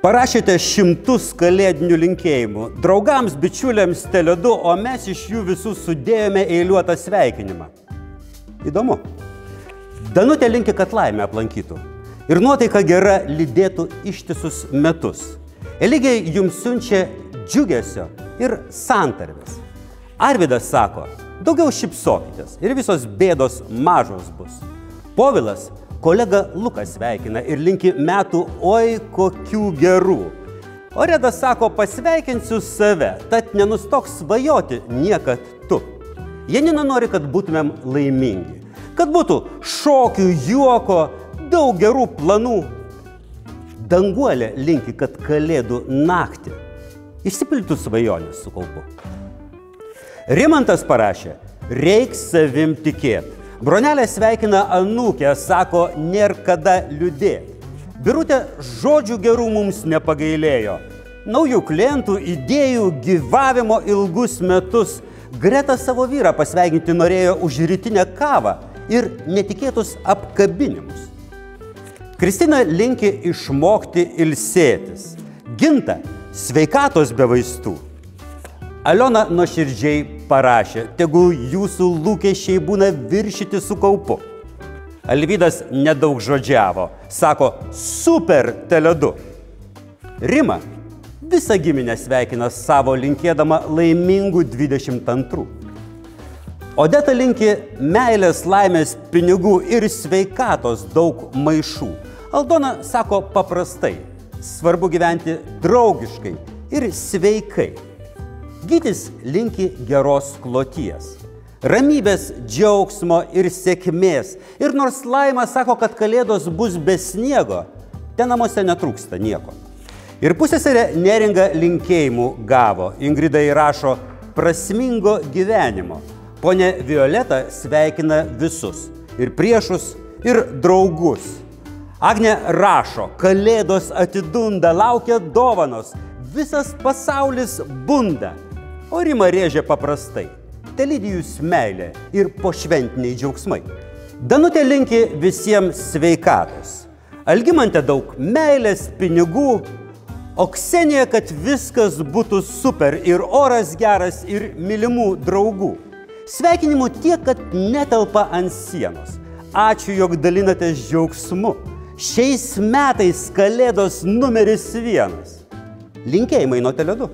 Parašėte šimtus kalėdinių linkėjimų. Draugams, bičiuliams, teledu, o mes iš jų visų sudėjome eiliuotą sveikinimą. Įdomu. Danutė linki, kad laimę aplankytų. Ir nuotaika gera lydėtų ištisus metus. Eligiai jums siunčia džiugesio ir santarvės. Arvidas sako, daugiau šipsokitės ir visos bėdos mažos bus. Povilas Kolega Lukas sveikina ir linki metų oi kokių gerų. O Redas sako, pasveikinsiu save, tad nenustok svajoti niekad tu. Janina nori, kad būtumėm laimingi, kad būtų šokių, juoko, daug gerų planų. Danguolė linki, kad kalėdų naktį išsipildytų svajonės su kaupu. Rimantas parašė, reiks savim tikėti. Bronelė sveikina anūkę, sako, nėra kada liūdėti. Birutė žodžių gerų mums nepagailėjo. Naujų klientų, idėjų, gyvavimo ilgus metus. Greta savo vyrą pasveikinti norėjo už rytinę kavą ir netikėtus apkabinimus. Kristina linki išmokti ilsėtis. Ginta sveikatos be vaistų. Aliona nuoširdžiai parašė, tegul jūsų lūkesčiai būna viršyti su kaupu. Alvydas nedaug žodžiavo, sako, super teledu. Rima visą giminę sveikina savo linkėdama laimingų 22. Odeta linki meilės, laimės, pinigų ir sveikatos daug maišų. Aldona sako paprastai, svarbu gyventi draugiškai ir sveikai. Gytis linki geros kloties, ramybės, džiaugsmo ir sėkmės. Ir nors laima sako, kad kalėdos bus be sniego, ten namuose netrūksta nieko. Ir pusėserė neringa linkėjimų gavo. Ingrida įrašo prasmingo gyvenimo. Pone Violeta sveikina visus - ir priešus, ir draugus. Agne rašo, kalėdos atidunda, laukia dovanos, visas pasaulis bunda. O Rima rėžė paprastai. Telydijus meilė ir pošventiniai džiaugsmai. Danutė linki visiems sveikatos. Algimante daug meilės, pinigų, o Ksenija, kad viskas būtų super ir oras geras ir mylimų draugų. Sveikinimų tiek, kad netelpa ant sienos. Ačiū, jog dalinatės džiaugsmu. Šiais metais Kalėdos numeris vienas. Linkėjimai nuo teledu.